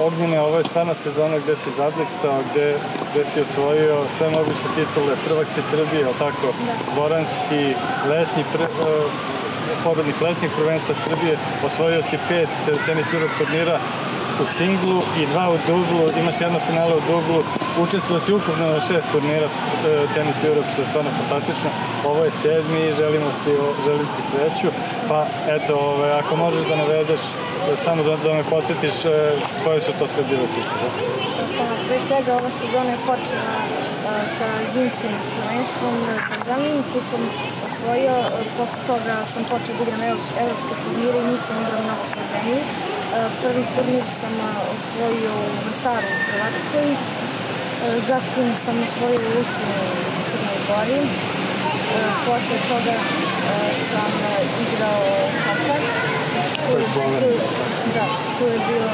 Ognjene, ovo je stvarno sezona gde si zadlistao, gde, gde si osvojio sve moguće titule, prvak si Srbije, ali tako, Da. Boranski, letnji, pre, uh, pobednik letnjeg prvenstva Srbije, osvojio si pet tenis Europe turnira u singlu i dva u dublu, imaš jedno finale u dublu, učestvovao si ukupno na šest turnira eh, tenis Europe, što je stvarno fantastično. Ovo je sedmi želimo ti, želim ti sreću, pa eto, ove, ako možeš da navedeš, samo da, da me podsjetiš eh, koje su to sve bile titule. Pa, pre svega ova sezona je počela a, sa zimskim prvenstvom Kazani. Tu sam osvojio, a, posle toga sam počeo da igram evropske, turnire i nisam igrao na. A, Prvi turnir sam osvojio u Vrsaru u Hrvatskoj, zatim sam osvojio u Lucinu u Crnoj Gori. Posle toga sam a, igrao. Tu, Sloven? tu, da, tu je bio uh,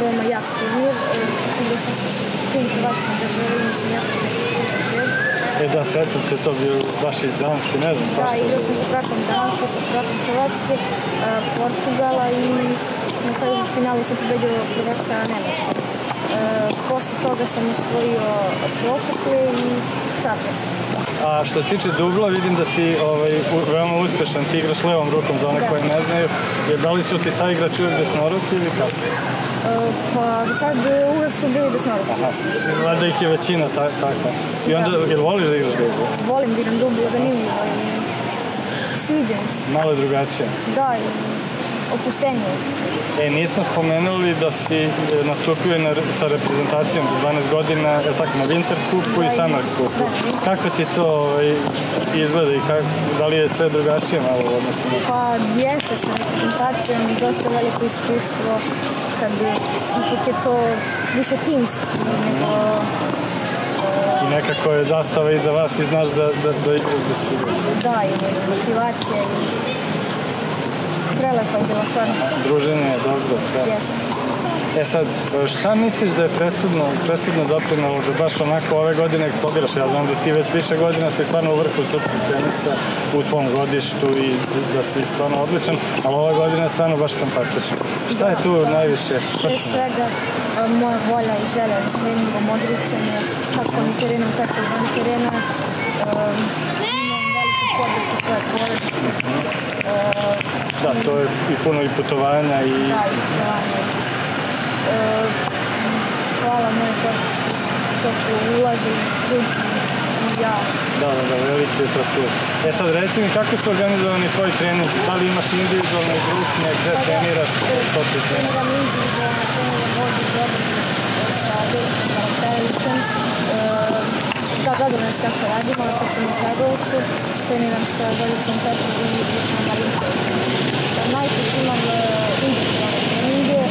veoma jak turnir. Uh, igrao sam sa svim hrvatskim državama, imao sam jako turnir. E da, sećam se, to bio baš iz Danske, ne znam, Da, svašta. je igrao bilo. sam sa prakom Danske, sa prakom Hrvatske, uh, Portugala i na kraju u finalu sam pobedio prvaka Nemačka. Uh, posle toga sam osvojio Profekle i Čačak. A što se tiče dubla, vidim da si ovaj, veoma uspešan, ti igraš levom rukom za one Da. koji ne znaju. Jer da li su ti saigrač uvek desnoruk ili kako? Uh, pa za sad uh, uvek su bili desnoruki. Aha, valjda ih je većina ta, takva. I onda, Da. jel voliš da igraš dublo? Volim da igram dublo, zanimljivo i sviđa mi se. Malo je drugačije. Da, i opuštenije. E, nismo spomenuli da si e, nastupio na, sa reprezentacijom do 12 godina, je tako, na Winter kupu i Da, i- Summer da, Winter. Kako ti to ovaj, izgleda i kako, da li je sve drugačije malo u odnosu na Pa jeste sa reprezentacijom i dosta veliko iskustvo kad je, ipak je to više timski nego i nekako je zastava iza vas i znaš da, da, da igraš za Srbiju. da i motivacija i prelepa je bila stvarno. Druženje je dobro, sve. Jeste. E sad, šta misliš da je presudno, presudno doprinalo da baš onako ove godine eksplodiraš? Ja znam da ti već više godina si stvarno u vrhu srpskog tenisa u svom godištu i da si stvarno odličan, ali ova godina je stvarno baš fantastična. Šta je tu najviše? Pre svega moja volja i želja za treningom, odricanje, kako na terenu, tako i van terena. Um, imam veliku podršku svoje porodice. Uh, Da, to je i puno i putovanja i... Da, i putovanje. E, hvala moje porodice što ulaže i trud ja. Da, da, da, veliki je to tu. E sad, reci mi kako su organizovani tvoji treninzi? Da li imaš individualne grupne, gde Pa da, treniraš, e, što ti treniraš? Treniram individualno, treniram vodu dobro sa Dejkom Karakterovićem. Da, da nas kako radimo, kad sam u Kragovicu, treniram sa Željicom Petrom i Vučnom Marinkovićem. Najčešće imam individualne treninge,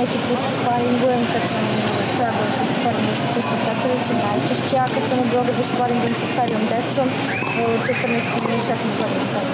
neki put sparingujem kad sam u Kragovicu sparingujem sa Hristom Petrovićem, najčešće, a kad sam u Beogradu sparingujem sa starijom decom, e, 14 i 16 godina. Tako.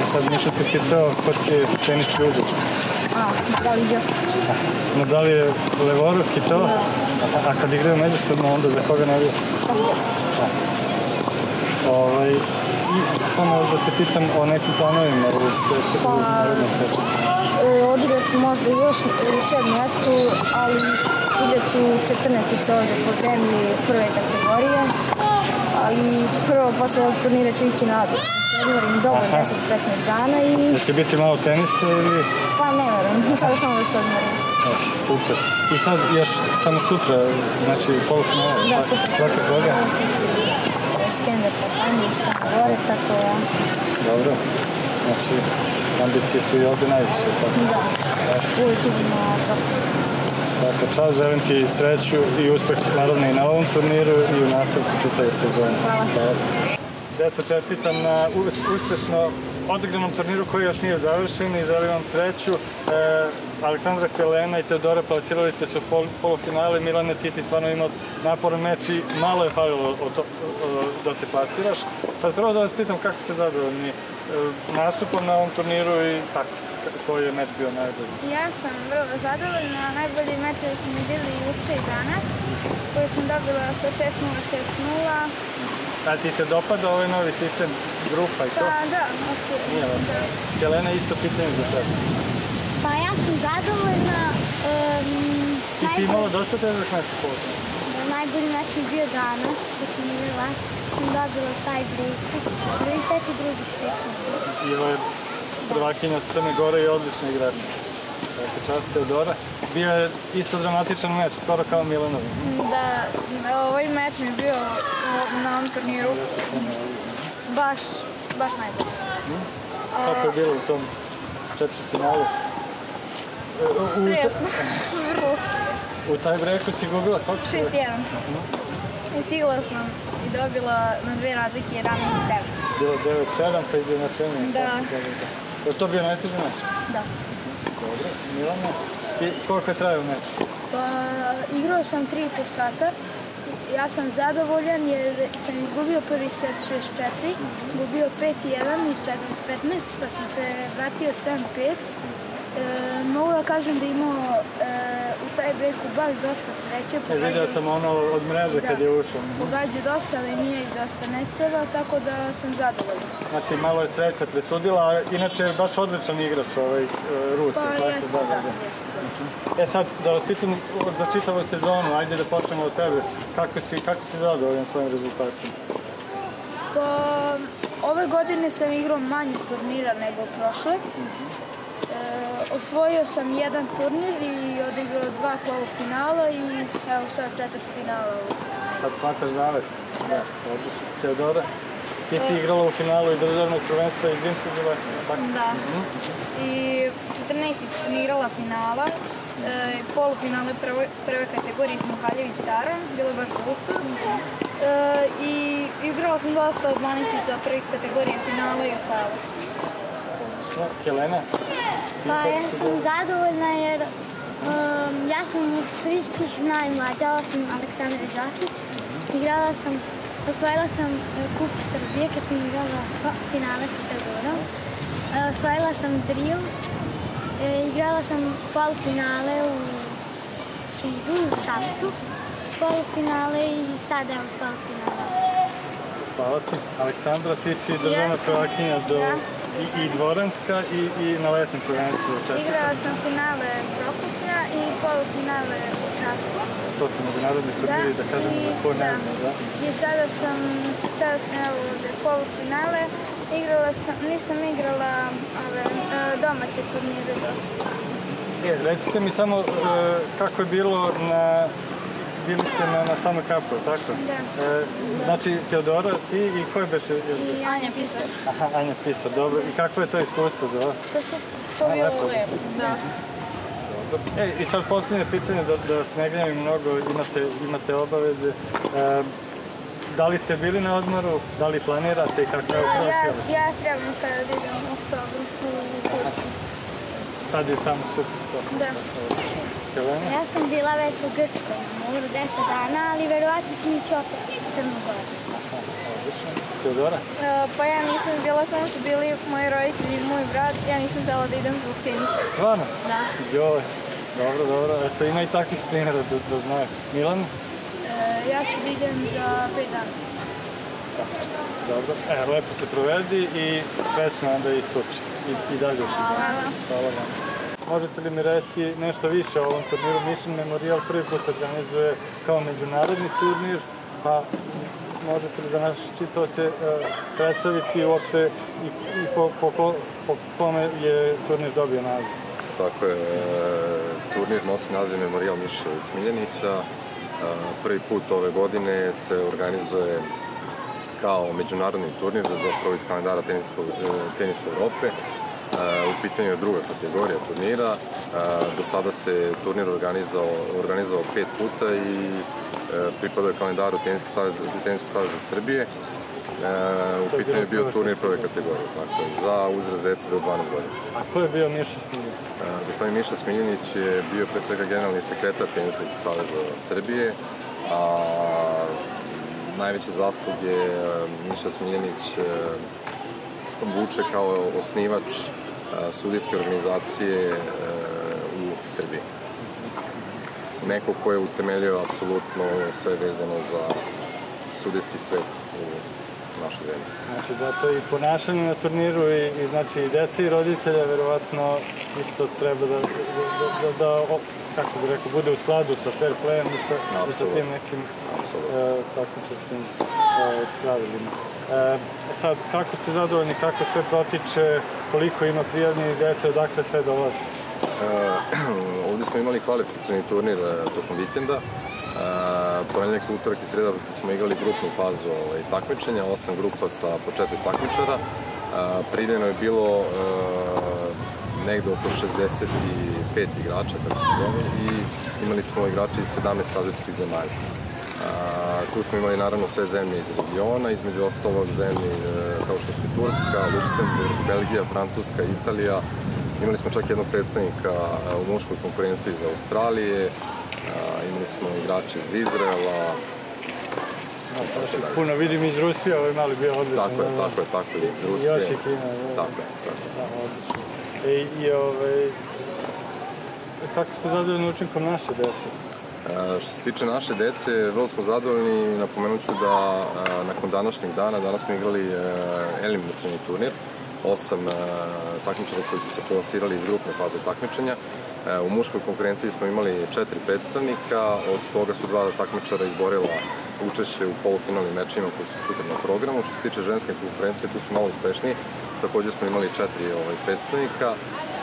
E, sad, Miša te pitao ko ti je teniski ugoč. A, da? No, da li je levoruk i to? Da. A, a kad igraju međusobno, onda za koga ne? Da? Ovaj, I samo da te pitam o nekim planovima u Pa- narednom periodu. E, odigrat ću možda još, još jednu etu, ali igrat ću 14 ovde po zemlji prve kategorije. Ali prvo posle ovog turnira ću ići na odmor. Da se odmorim dobro Aha. 10-15 dana i Da će biti malo tenisa ili... pa ne verujem, sada samo da se odmorim. Super. I sad još samo sutra, znači polufinale. Da, sutra. Protiv koga? Skender Katani sa gore, tako da, Dobro. Znači, ambicije su i ovde najviše. Tako. da, uvijek idem na trofej. Svaka čast, želim ti sreću i uspeh naravno i na ovom turniru i u nastavku čitave sezone. Hvala. Deco, čestitam na us- uspešno odigranom turniru koji još nije završen i želim vam sreću. E, Aleksandra Kvelena i Teodora plasirali ste se u polufinale. Milane, ti si stvarno imao naporan meč i malo je falilo da se plasiraš. Sad prvo da vas pitam kako ste zadovoljni e, nastupom na ovom turniru i tako, koji je meč bio najbolji? Ja sam vrlo zadovoljna. Najbolji mečevi su mi bili juče i danas, koje sam dobila sa 6-0, 6-0. A ti se dopada ovaj novi sistem grupa i to? Pa da. Nije vam. Jelena, isto pitanje za tebe. Pa ja sam zadovoljna Um, Ti si imala dosta težak meč u polu. najbolji meč mi bio danas protiv Mire Latić. Sam dobila taj break. Prvi set i drugi šest na I ovo je prvakinja Crne Gore i odlična igrača. Dakle, čast Teodora. Bio je isto dramatičan meč, skoro kao Milanovi. Da, ovaj meč mi je bio na ovom turniru baš, baš najbolji. Kako je bilo u tom četvrtfinalu? E, u- u- Stresno, vrlo stresno. U taj breku si gubila koliko? 6-1. I stigla sam i dobila na dve razlike 11-9. Bilo 9-7 pa izjednačenje. Da. Je to bio najteži meč? Da. Dobro. Milana, ti koliko je trajao meč? Pa, igrao sam 3,5 sata. Ja sam zadovoljan jer sam izgubio prvi set 6-4, gubio 5-1 i 4-15, pa sam se vratio 7-5. E, mogu da kažem da imao taj breaku baš dosta sreće. E, vidio sam ono od mreže kad Da. je ušao. Pogađa dosta linije i dosta netova, tako da sam zadovoljan. Znači, malo je sreća presudila, a inače je baš odličan igrač ovaj e, Rus. Pa je tako? jeste, da, jeste, da. E sad, da vas pitam za čitavu sezonu, ajde da počnemo od tebe. Kako si, kako si zadovoljan svojim rezultatima? Pa, ove godine sam igrao manje turnira nego prošle. E, osvojio sam jedan turnir i odigrao dva polufinala i evo sad četvrt finala. Sad hvataš zavet. Da. Odlično. Teodora, ti si igrala u finalu i državnog prvenstva i zimskog bila, tako? Da. I 14. sam igrala finala, e, polufinale prve, prve kategorije s Muhaljević Starom, bilo je baš gusto. E, I igrala sam dosta od 12 prvih kategorije finala i osvajala sam. No, Helena? Pa ja si sam zadovoljna? jer um, ja sam od svih tih najmlađa, osim Aleksandra Đakić. Igrala sam, osvojila sam e, kup Srbije kad sam igrala finale sa Teodorom. E, Osvojila sam drill, e, igrala sam polufinale u Šidu, u Šapcu, polufinale i sada u polufinale. Hvala ti. Aleksandra, ti si državna Ja prvakinja do, da. i, i dvoranska i, i na letnom prvenstvu. Čestitam. Igrala sam finale Prokuplja i polufinale u Čačku. To su međunarodni turniri, da, kažemo i- za ko ne da. zna, da? I sada sam, sada sam evo ovde polufinale. Igrala sam, nisam igrala ove e, domaće turnire dosta. E, recite mi samo e, kako je bilo na bili ste na, na samoj kapu, tako? Da. E, znači, Teodora, ti i ko je beše? I Anja Pisar. Aha, Anja Pisar, dobro. I kakvo je to iskustvo za vas? to su To je bilo lepo. da. E, i sad posljednje pitanje, da, da vas ne gnjavim mnogo, imate, imate obaveze. E, da li ste bili na odmoru, da li planirate i kako je Ja, upravo ja, ja trebam sada da idem u oktobru u Tursku. Tad je tamo super to. Da. Helena? Ja sam bila već u Grčkoj, moru 10 dana, ali verovatno ću ići opet u Crnu Goru. Odlično. Teodora? E, pa ja nisam bila, samo su bili moji roditelji i moj brat. Ja nisam htjela da idem zbog tenisa. Stvarno? Da. Joj, dobro, dobro. Eto, ima i takvih primjera da, da znaju. Milan? Ja ću da idem za 5 dana. Dobro. E, lepo se provedi i srećno onda i sutra. I, i dalje u Hvala. Hvala vam. Možete li mi reći nešto više o ovom turniru? Mission Memorial prvi put se organizuje kao međunarodni turnir, pa možete li za naše čitavce e, predstaviti uopšte i, i po, po, po, po kome je turnir dobio naziv? Tako je, e, turnir nosi naziv Memorial Miša Smiljanića. Prvi put ove godine se organizuje kao međunarodni turnir, zapravo iz kalendara teniskog, e, tenisa Europe. E, U pitanju je druga kategorija turnira. E, Do sada se turnir organizao, organizao pet puta i e, pripada je kalendaru Teniski savez, Teniskog saveza Srbije. E, U pitanju je bio turnir prve kategorije, tako je, za uzrast dece do 12 godina. A ko je bio Miša Stiljan? E, Gospodin Miša Smiljanić je bio pre svega generalni sekretar Teniskog saveza Srbije, a najveće zasluge e, Miša Smiljanić e, vuče kao osnivač sudijske organizacije u Srbiji. Neko ko je utemeljio apsolutno sve vezano za sudijski svet u našoj zemlji. Znači, zato i ponašanje na turniru i, i znači i deca i roditelja verovatno isto treba da, da, da, da o, kako bi rekao, bude u skladu sa fair playem i sa, i sa tim nekim e, takmičarskim e, pravilima. E, sad, kako ste zadovoljni, kako sve protiče, koliko ima prijavljenih dece, odakle sve dolazi? Uh, ovdje smo imali kvalifikacijni turnir uh, tokom vikenda. Ponedjeljak, utorak i sreda smo igrali grupnu fazu ovaj, takmičenja, osam grupa sa po četiri takmičara. Uh, Prijavljeno je bilo uh, negde oko 65 igrača, kako se zove, i imali smo igrače iz 17 različitih zemalja. Uh, tu smo imali naravno sve zemlje iz regiona, između ostalog zemlje uh, kao što su Turska, Luksemburg, Belgija, Francuska, Italija, Imali smo čak jednog predstavnika a, u muškoj konkurenciji iz Australije, a, imali smo igrače iz Izraela, Znači, puno vidim iz Rusije, ovaj mali bio odličan. tako je, tako je, tako je, iz I Rusije. Još i Kina. Tako je, tako je. Da, odlično. E, i ovaj, kako ste zadovoljni učinkom naše dece? E, Što se tiče naše dece, vrlo smo zadovoljni. Napomenut ću da e, nakon današnjeg dana, danas smo igrali e, eliminacioni turnir. Osam e, takmičara koji su se plasirali iz grupne faze takmičenja. U muškoj konkurenciji smo imali četiri predstavnika, od toga su dva takmičara izborila učešće u polufinalnim mečima koji su sutra na programu. Što se tiče ženske konkurencije, tu smo malo uspešniji. Takođe smo imali četiri ovaj, predstavnika,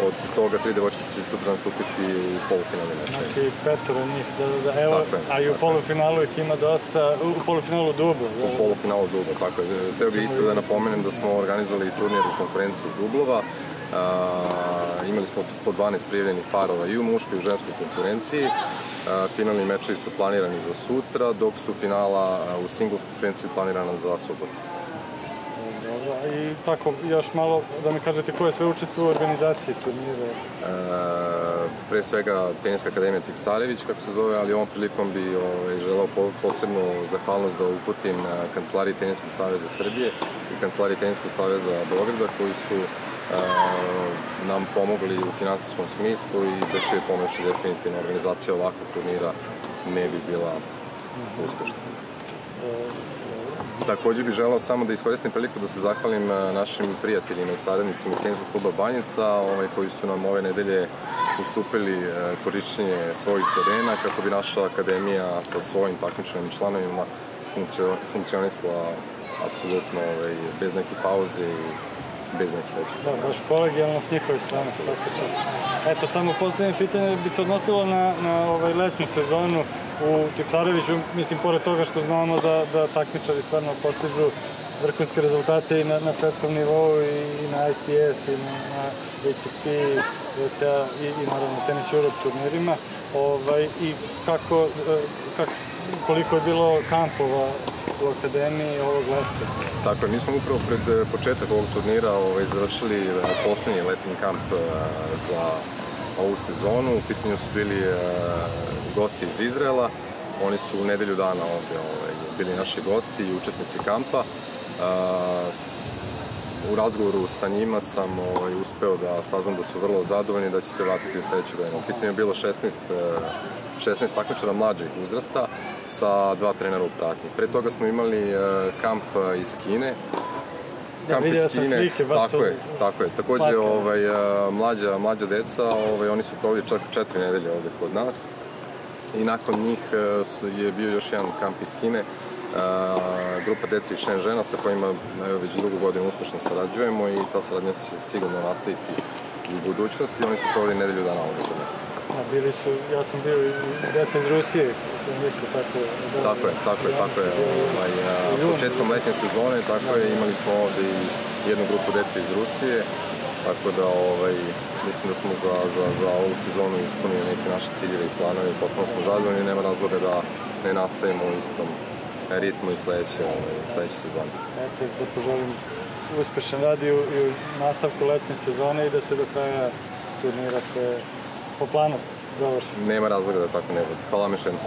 od toga tri devojčice će sutra nastupiti u polufinalnim mečima. Znači, petoro njih, da, da, da, evo, Tako je, a i u polufinalu ih ima dosta, u, polufinalu dublo. Da, u polufinalu dubla, tako je. Teo bih isto da napomenem da smo organizovali turnir u konkurenciji dublova. Imali smo po 12 prijavljenih parova i u muškoj i u ženskoj konkurenciji. Finalni mečevi su planirani za sutra, dok su finala u single konkurenciji planirana za subotu. I tako, još malo da mi kažete ko je sve učestvovao u organizaciji turnira. E, pre svega Teniska akademija Tipsarević, kako se zove, ali ovom prilikom bi ovaj, želeo po, posebnu zahvalnost da uputim Kancelariji Teniskog saveza Srbije i Kancelariji Teniskog saveza Beograda, koji su nam pomogli u finansijskom smislu i bez čije pomoći definitivno organizacija ovakvog turnira ne bi bila uspešna. Takođe bih želeo samo da iskoristim priliku da se zahvalim e, našim prijateljima i saradnicima iz Tenniskog kluba Banjica, ovaj, koji su nam ove nedelje ustupili e, korišćenje svojih terena kako bi naša akademija sa svojim takmičnim članovima funkcio, funkcionisala apsolutno ovaj, bez neke pauze i većih. Da, baš kolegijalno s njihove strane. Eto, samo poslednje pitanje bi se odnosilo na, na ovaj letnju sezonu u Tipsareviću, mislim, pored toga što znamo da, da takmičari stvarno postižu vrhunske rezultate i na, na svetskom nivou i, i na ITF i na, na ATP, VTA i, i naravno Tennis Europe turnirima. Ovaj, I kako, e, kako, koliko je bilo kampova u akademiji ovog leta? Tako je, mi smo upravo pred e, početak ovog turnira ovaj, završili e, poslednji letni kamp za ovu sezonu. U pitanju su bili gosti iz Izraela. Oni su u nedelju dana ovde ovaj, bili naši gosti i učesnici kampa. E, u razgovoru sa njima sam ovaj, uspeo da saznam da su vrlo zadovoljni da će se vratiti u sledeću godinu. U pitanju je bilo 16, e, 16 takmičara mlađeg uzrasta sa dva trenera u pratnji. Pre toga smo imali e, kamp e, iz Kine, Da, kamp iz Kine, slike, baš tako je, tako je. Takođe, slatke. ovaj, e, mlađa, mlađa deca, ovaj, oni su proveli čak četiri nedelje ovde kod nas. I nakon njih e, je bio još jedan kamp iz Kine, e, grupa dece iz Shenzhena sa kojima evo, već drugu godinu uspešno sarađujemo i ta saradnja će sigurno nastaviti i u budućnosti. Oni su proveli nedelju dana ovde kod nas. A bili su, ja sam bio i deca iz Rusije, sam isto tako... Da, Tako je, tako je, tako je. Ovaj, a, početkom letnje sezone, tako je, imali smo ovde i jednu grupu dece iz Rusije, tako da ovaj, mislim da smo za, za, za ovu sezonu ispunili neke naše ciljeve i planove i potpuno smo zadovoljni, nema razloga da ne nastavimo u istom ritmu i sledeće, ovaj, sledeće sezone. Eto, da poželim uspešan rad i u, i u nastavku letnje sezone i da se do kraja turnira sve po planu završi. Nema razloga da tako ne bude. Hvala vam još jednom.